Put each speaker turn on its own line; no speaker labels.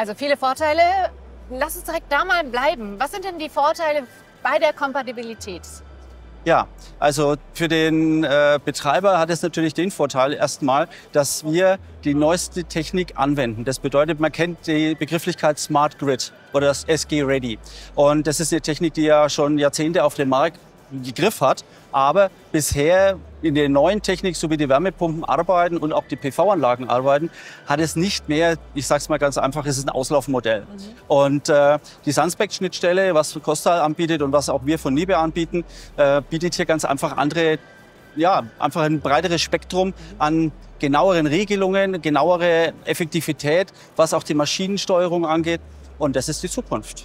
Also viele Vorteile. Lass uns direkt da mal bleiben. Was sind denn die Vorteile bei der Kompatibilität?
Ja, also für den äh, Betreiber hat es natürlich den Vorteil erstmal, dass wir die neueste Technik anwenden. Das bedeutet, man kennt die Begrifflichkeit Smart Grid oder das SG Ready. Und das ist eine Technik, die ja schon Jahrzehnte auf dem Markt Griff hat. Aber bisher in der neuen Technik, so wie die Wärmepumpen arbeiten und auch die PV-Anlagen arbeiten, hat es nicht mehr, ich sage es mal ganz einfach, es ist ein Auslaufmodell. Mhm. Und äh, die Sunspec-Schnittstelle, was Costa anbietet und was auch wir von Nibe anbieten, äh, bietet hier ganz einfach andere, ja, einfach ein breiteres Spektrum an genaueren Regelungen, genauere Effektivität, was auch die Maschinensteuerung angeht. Und das ist die Zukunft.